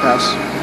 pass.